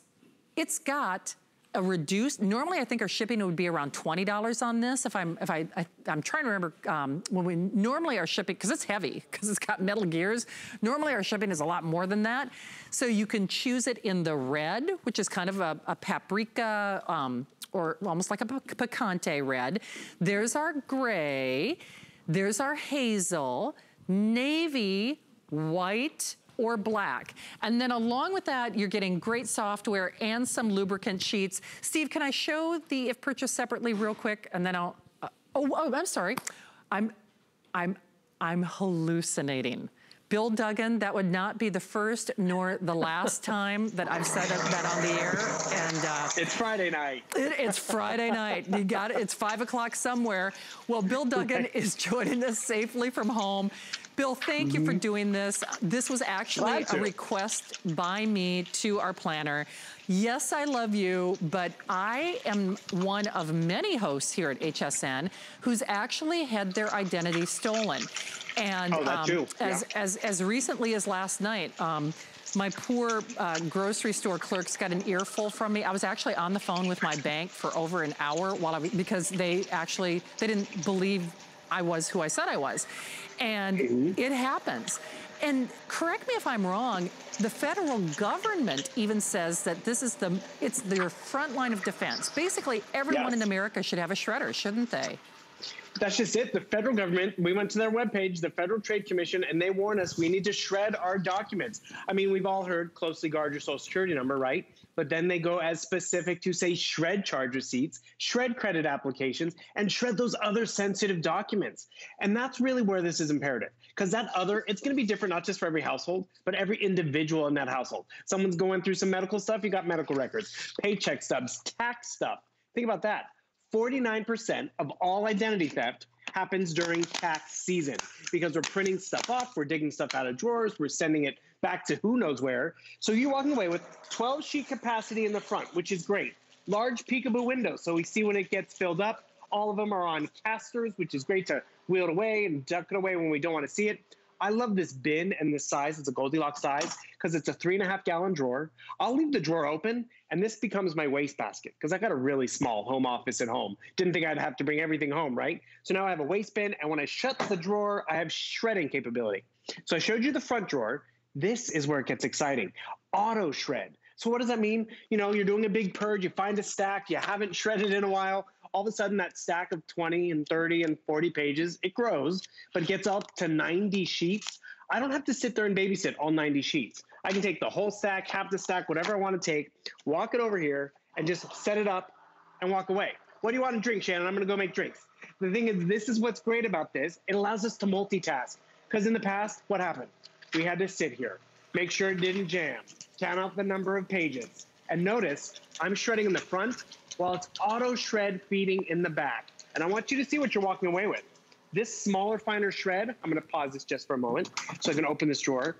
it's got a reduced, normally I think our shipping would be around $20 on this. If I'm, if I, I am trying to remember um, when we normally our shipping, cause it's heavy, cause it's got metal gears. Normally our shipping is a lot more than that. So you can choose it in the red, which is kind of a, a paprika, um, or almost like a picante red. There's our gray, there's our hazel, navy, white, or black. And then along with that, you're getting great software and some lubricant sheets. Steve, can I show the if purchased separately real quick? And then I'll, uh, oh, oh, I'm sorry. I'm, I'm, I'm hallucinating Bill Duggan, that would not be the first nor the last time that I've said that on the air. And uh, it's Friday night. It, it's Friday night. You got it. It's five o'clock somewhere. Well, Bill Duggan is joining us safely from home. Bill, thank mm -hmm. you for mm-hmm. doing this. This was actually a request by me to our planner. Yes, I love you, but I am one of many hosts here at HSN who's actually had their identity stolen. And oh, um. Yeah. As, as, as recently as last night, um, my poor uh, grocery store clerks got an earful from me. I was actually on the phone with my bank for over an hour while I because they actually they didn't believe I was who I said I was, and mm -hmm. it happens. And correct me if I'm wrong, the federal government even says that this is the, it's their front line of defense. Basically, everyone yes. in America should have a shredder, shouldn't they? That's just it. The federal government, we went to their webpage, the Federal Trade Commission, and they warn us we need to shred our documents. I mean, we've all heard closely guard your social security number, right? But then they go as specific to say shred charge receipts, shred credit applications, and shred those other sensitive documents. And that's really where this is imperative because that other, it's going to be different, not just for every household, but every individual in that household. Someone's going through some medical stuff, you got medical records, paycheck stubs, tax stuff. Think about that. 49% of all identity theft happens during tax season because we're printing stuff off, we're digging stuff out of drawers, we're sending it back to who knows where. So you're walking away with 12 sheet capacity in the front, which is great. Large peekaboo windows, so we see when it gets filled up. All of them are on casters, which is great to wheel it away and duck it away when we don't want to see it. I love this bin and this size. It's a Goldilocks size because it's a three and a half gallon drawer. I'll leave the drawer open and this becomes my wastebasket because I got a really small home office at home. Didn't think I'd have to bring everything home, right? So now I have a waste bin and when I shut the drawer, I have shredding capability. So I showed you the front drawer. This is where it gets exciting. Auto shred. So what does that mean? You know, you're doing a big purge, you find a stack, you haven't shredded in a while all of a sudden that stack of 20 and 30 and 40 pages, it grows, but gets up to 90 sheets. I don't have to sit there and babysit all 90 sheets. I can take the whole stack, half the stack, whatever I want to take, walk it over here, and just set it up and walk away. What do you want to drink, Shannon? I'm going to go make drinks. The thing is, this is what's great about this. It allows us to multitask. Because in the past, what happened? We had to sit here, make sure it didn't jam, count out the number of pages. And notice, I'm shredding in the front while it's auto shred feeding in the back. And I want you to see what you're walking away with. This smaller, finer shred, I'm gonna pause this just for a moment so I can open this drawer,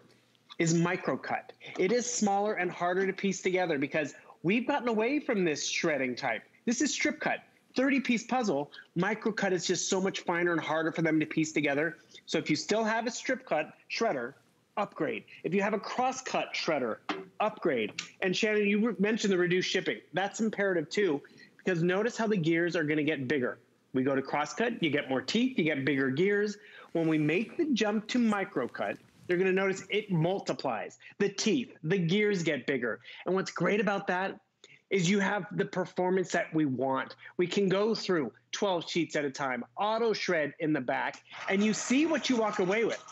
is microcut. It is smaller and harder to piece together because we've gotten away from this shredding type. This is strip cut. 30 piece puzzle, microcut is just so much finer and harder for them to piece together. So if you still have a strip cut shredder, upgrade. If you have a cross-cut shredder, upgrade. And Shannon, you mentioned the reduced shipping. That's imperative too, because notice how the gears are going to get bigger. We go to cross-cut, you get more teeth, you get bigger gears. When we make the jump to micro-cut, you're going to notice it multiplies. The teeth, the gears get bigger. And what's great about that is you have the performance that we want. We can go through 12 sheets at a time, auto shred in the back, and you see what you walk away with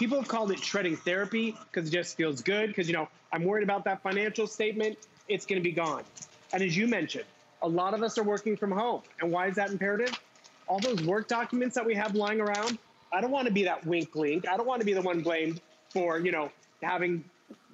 people have called it shredding therapy because it just feels good. Because, you know, I'm worried about that financial statement. It's going to be gone. And as you mentioned, a lot of us are working from home. And why is that imperative? All those work documents that we have lying around, I don't want to be that wink link. I don't want to be the one blamed for, you know, having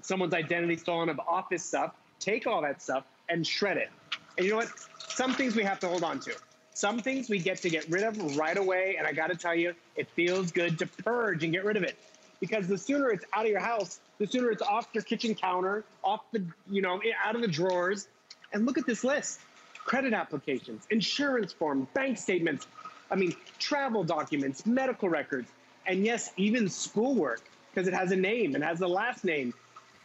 someone's identity stolen of office stuff. Take all that stuff and shred it. And you know what? Some things we have to hold on to. Some things we get to get rid of right away. And I got to tell you, it feels good to purge and get rid of it because the sooner it's out of your house, the sooner it's off your kitchen counter, off the, you know, out of the drawers. And look at this list credit applications, insurance forms, bank statements, I mean, travel documents, medical records, and yes, even schoolwork because it has a name and has a last name.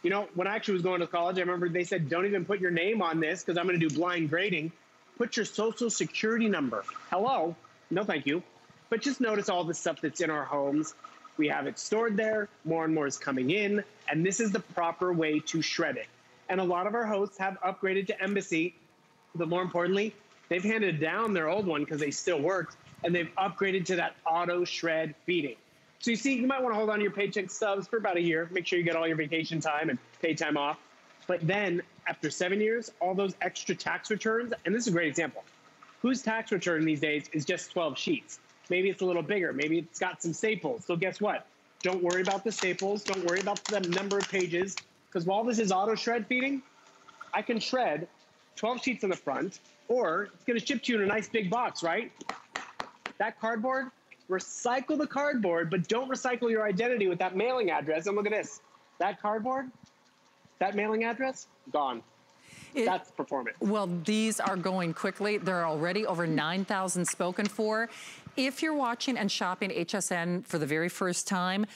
You know, when I actually was going to college, I remember they said, don't even put your name on this because I'm going to do blind grading. Put your social security number. Hello? No, thank you. But just notice all the stuff that's in our homes we have it stored there, more and more is coming in, and this is the proper way to shred it. And a lot of our hosts have upgraded to Embassy, but more importantly, they've handed down their old one because they still worked, and they've upgraded to that auto shred feeding. So you see, you might want to hold on to your paycheck stubs for about a year. Make sure you get all your vacation time and pay time off. But then after seven years, all those extra tax returns, and this is a great example. Whose tax return these days is just 12 sheets? Maybe it's a little bigger. Maybe it's got some staples. So guess what? Don't worry about the staples. Don't worry about the number of pages. Because while this is auto shred feeding, I can shred 12 sheets on the front, or it's going to ship to you in a nice big box, right? That cardboard, recycle the cardboard, but don't recycle your identity with that mailing address. And look at this that cardboard, that mailing address, gone. It, That's performance. Well, these are going quickly. There are already over 9,000 spoken for. If you're watching and shopping HSN for the very first time,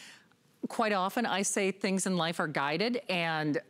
quite often I say things in life are guided and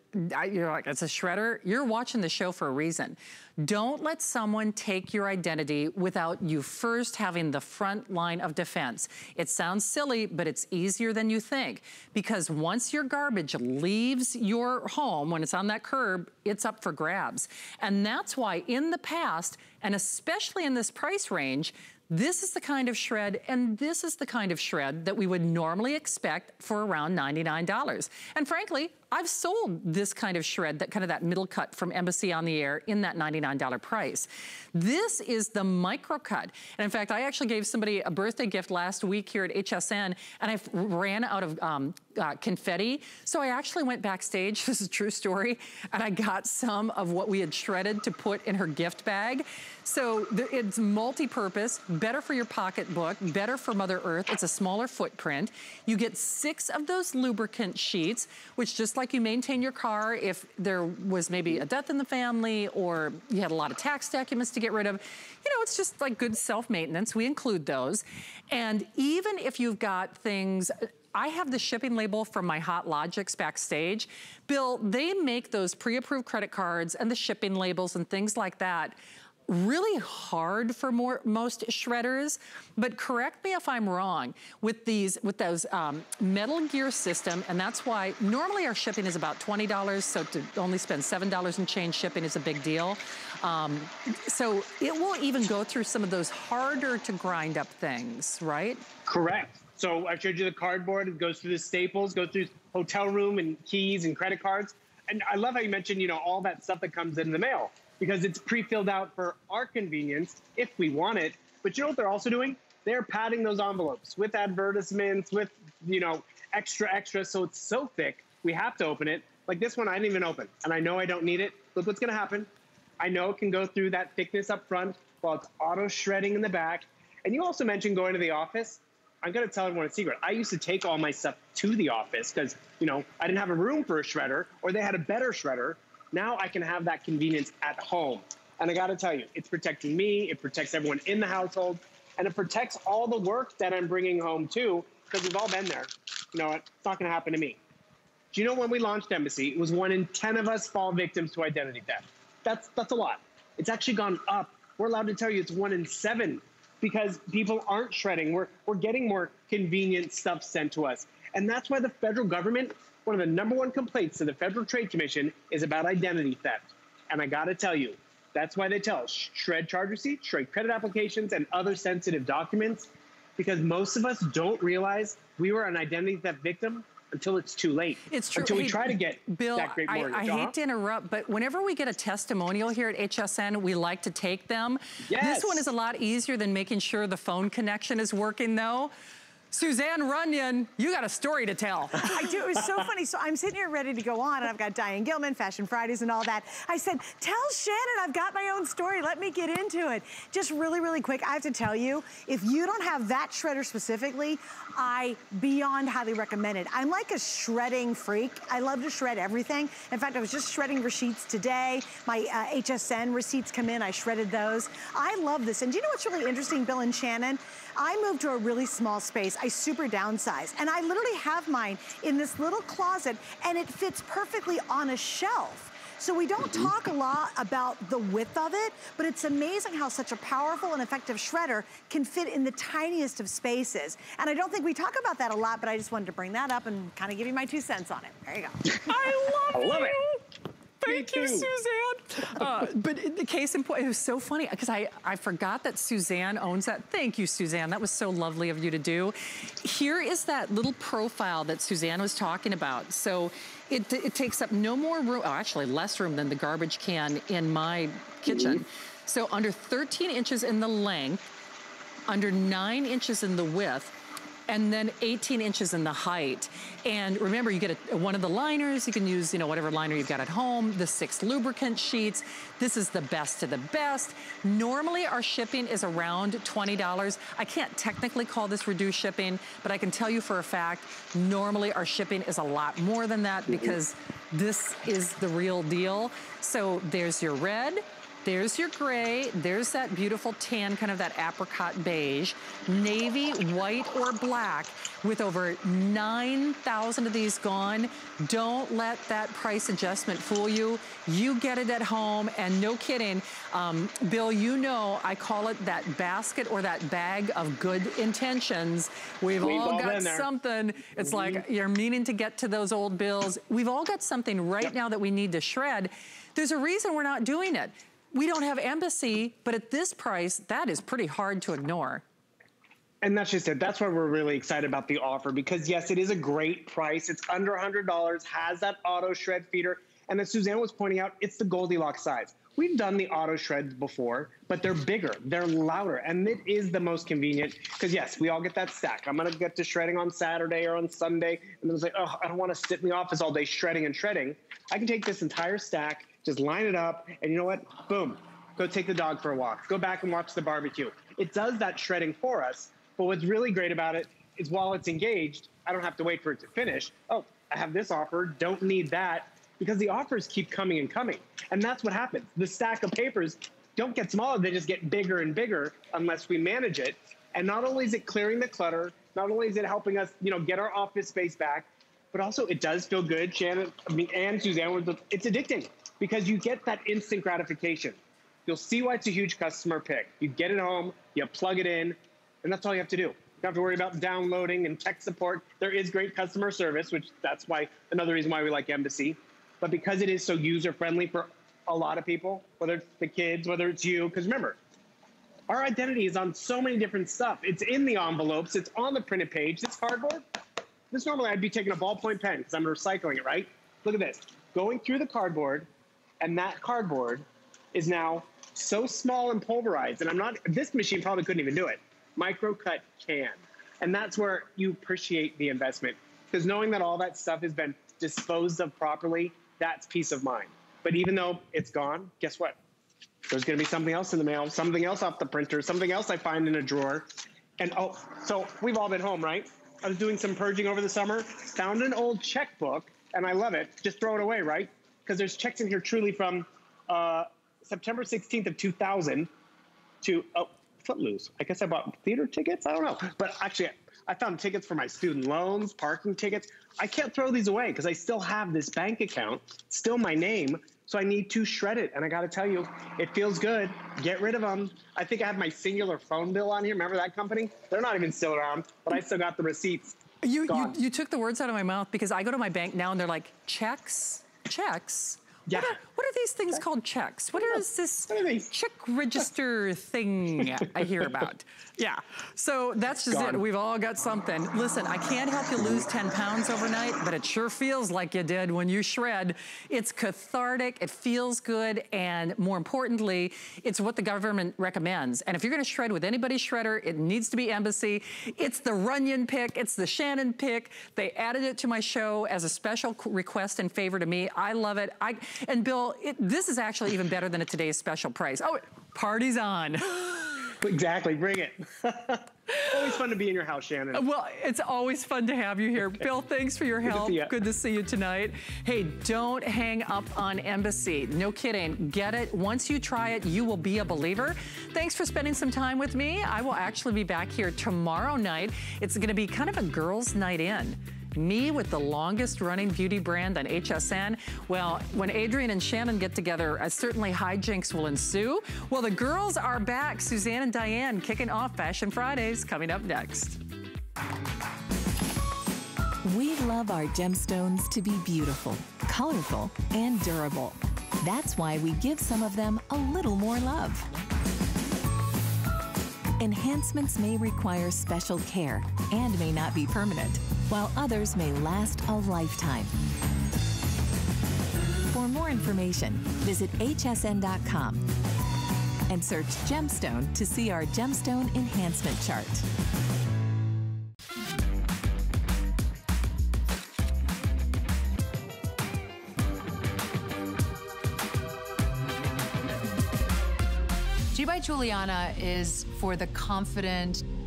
you're like, it's a shredder. You're watching the show for a reason. Don't let someone take your identity without you first having the front line of defense. It sounds silly, but it's easier than you think because once your garbage leaves your home, when it's on that curb, it's up for grabs. And that's why in the past, and especially in this price range, this is the kind of shred, and this is the kind of shred that we would normally expect for around $99. And frankly, I've sold this kind of shred, that kind of that middle cut from Embassy on the Air in that $99 price. This is the micro cut. And in fact, I actually gave somebody a birthday gift last week here at HSN and I ran out of um, uh, confetti. So I actually went backstage, this is a true story, and I got some of what we had shredded to put in her gift bag. So it's multi-purpose, better for your pocketbook, better for Mother Earth. It's a smaller footprint. You get six of those lubricant sheets, which just like you maintain your car if there was maybe a death in the family or you had a lot of tax documents to get rid of, you know, it's just like good self-maintenance. We include those. And even if you've got things, I have the shipping label from my Hot Logics backstage. Bill, they make those pre-approved credit cards and the shipping labels and things like that really hard for more, most shredders, but correct me if I'm wrong, with these, with those um, metal gear system, and that's why normally our shipping is about $20, so to only spend $7 and change shipping is a big deal. Um, so it will even go through some of those harder to grind up things, right? Correct. So I showed you the cardboard, it goes through the staples, goes through hotel room and keys and credit cards. And I love how you mentioned, you know, all that stuff that comes in the mail because it's pre-filled out for our convenience if we want it. But you know what they're also doing? They're padding those envelopes with advertisements, with you know extra extra, so it's so thick we have to open it. Like this one, I didn't even open, and I know I don't need it. Look what's gonna happen. I know it can go through that thickness up front while it's auto shredding in the back. And you also mentioned going to the office. I'm gonna tell everyone a secret. I used to take all my stuff to the office because you know I didn't have a room for a shredder, or they had a better shredder. Now I can have that convenience at home. And I got to tell you, it's protecting me, it protects everyone in the household, and it protects all the work that I'm bringing home too, because we've all been there. You know, it's not going to happen to me. Do you know when we launched Embassy, it was one in 10 of us fall victims to identity theft. That's, that's a lot. It's actually gone up. We're allowed to tell you it's one in seven because people aren't shredding. We're, we're getting more convenient stuff sent to us. And that's why the federal government one of the number one complaints to the Federal Trade Commission is about identity theft. And I got to tell you, that's why they tell us shred charge receipts, shred credit applications, and other sensitive documents, because most of us don't realize we were an identity theft victim until it's too late. It's true. Until we hey, try to get Bill, that great mortgage. I, I hate uh-huh. to interrupt, but whenever we get a testimonial here at HSN, we like to take them. Yes. This one is a lot easier than making sure the phone connection is working though. Suzanne Runyan, you got a story to tell. I do, it was so funny. So I'm sitting here ready to go on and I've got Diane Gilman, Fashion Fridays and all that. I said, tell Shannon I've got my own story. Let me get into it. Just really, really quick, I have to tell you, if you don't have that shredder specifically, I beyond highly recommend it. I'm like a shredding freak. I love to shred everything. In fact, I was just shredding receipts today. My uh, HSN receipts come in, I shredded those. I love this. And do you know what's really interesting, Bill and Shannon? I moved to a really small space. I super downsized. And I literally have mine in this little closet and it fits perfectly on a shelf. So we don't mm-hmm. talk a lot about the width of it, but it's amazing how such a powerful and effective shredder can fit in the tiniest of spaces. And I don't think we talk about that a lot, but I just wanted to bring that up and kind of give you my two cents on it. There you go. I love, I love you. it. Thank you, Suzanne. Uh, but the case in point, it was so funny because I, I forgot that Suzanne owns that. Thank you, Suzanne. That was so lovely of you to do. Here is that little profile that Suzanne was talking about. So it, it takes up no more room, oh, actually less room than the garbage can in my kitchen. Mm -hmm. So under 13 inches in the length, under nine inches in the width, and then 18 inches in the height. And remember, you get a, one of the liners, you can use, you know, whatever liner you've got at home, the six lubricant sheets. This is the best of the best. Normally, our shipping is around $20. I can't technically call this reduced shipping, but I can tell you for a fact, normally our shipping is a lot more than that because this is the real deal. So there's your red, there's your gray. There's that beautiful tan, kind of that apricot beige. Navy, white, or black with over 9,000 of these gone. Don't let that price adjustment fool you. You get it at home, and no kidding. Um, Bill, you know I call it that basket or that bag of good intentions. We've, We've all, all got something. It's mm -hmm. like you're meaning to get to those old bills. We've all got something right yep. now that we need to shred. There's a reason we're not doing it we don't have embassy, but at this price, that is pretty hard to ignore. And that's just it. That's why we're really excited about the offer because yes, it is a great price. It's under $100, has that auto shred feeder. And as Suzanne was pointing out, it's the Goldilocks size. We've done the auto shreds before, but they're bigger, they're louder, and it is the most convenient because yes, we all get that stack. I'm gonna get to shredding on Saturday or on Sunday, and then it's like, oh, I don't want to sit in the office all day shredding and shredding. I can take this entire stack, just line it up, and you know what? Boom. Go take the dog for a walk. Go back and watch the barbecue. It does that shredding for us. But what's really great about it is while it's engaged, I don't have to wait for it to finish. Oh, I have this offer, don't need that, because the offers keep coming and coming. And that's what happens. The stack of papers don't get smaller, they just get bigger and bigger unless we manage it. And not only is it clearing the clutter, not only is it helping us, you know, get our office space back, but also it does feel good, Shannon, I mean, and Suzanne, it's addicting because you get that instant gratification. You'll see why it's a huge customer pick. You get it home, you plug it in, and that's all you have to do. You don't have to worry about downloading and tech support. There is great customer service, which that's why another reason why we like Embassy. But because it is so user friendly for a lot of people, whether it's the kids, whether it's you, because remember, our identity is on so many different stuff. It's in the envelopes, it's on the printed page. This cardboard, this normally I'd be taking a ballpoint pen because I'm recycling it, right? Look at this. Going through the cardboard, and that cardboard is now so small and pulverized. And I'm not, this machine probably couldn't even do it. Microcut can. And that's where you appreciate the investment. Because knowing that all that stuff has been disposed of properly, that's peace of mind. But even though it's gone, guess what? There's going to be something else in the mail, something else off the printer, something else I find in a drawer. And oh, so we've all been home, right? I was doing some purging over the summer, found an old checkbook, and I love it. Just throw it away, right? Because there's checks in here truly from uh, September 16th of 2000 to oh, Footloose. I guess I bought theater tickets. I don't know, but actually, I found tickets for my student loans, parking tickets. I can't throw these away because I still have this bank account, still my name. So I need to shred it. And I got to tell you, it feels good. Get rid of them. I think I have my singular phone bill on here. Remember that company? They're not even still around, but I still got the receipts. You, you, you took the words out of my mouth because I go to my bank now and they're like, checks, checks. Yeah. What are, what are these things called checks? What is this check register thing I hear about? Yeah. So that's just Gone. it. We've all got something. Listen, I can't help you lose 10 pounds overnight, but it sure feels like you did when you shred. It's cathartic, it feels good, and more importantly, it's what the government recommends. And if you're gonna shred with anybody's shredder, it needs to be Embassy. It's the Runyan pick, it's the Shannon pick. They added it to my show as a special request and favor to me. I love it. I And Bill, it, this is actually even better than a today's special price. Oh, party's on. Exactly, bring it. always fun to be in your house, Shannon. Uh, well, it's always fun to have you here. Bill, thanks for your help. Good to, Good to see you tonight. Hey, don't hang up on Embassy. No kidding. Get it. Once you try it, you will be a believer. Thanks for spending some time with me. I will actually be back here tomorrow night. It's going to be kind of a girls' night in me with the longest running beauty brand on HSN. Well, when Adrienne and Shannon get together, uh, certainly hijinks will ensue. Well, the girls are back. Suzanne and Diane kicking off Fashion Fridays coming up next. We love our gemstones to be beautiful, colorful, and durable. That's why we give some of them a little more love. Enhancements may require special care and may not be permanent while others may last a lifetime. For more information, visit hsn.com and search gemstone to see our gemstone enhancement chart. G by Giuliana is for the confident,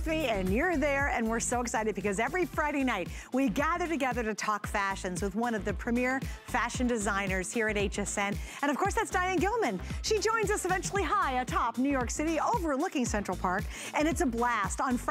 With me, and you're there, and we're so excited because every Friday night we gather together to talk fashions with one of the premier fashion designers here at HSN. And of course, that's Diane Gilman. She joins us eventually high atop New York City, overlooking Central Park, and it's a blast on Friday.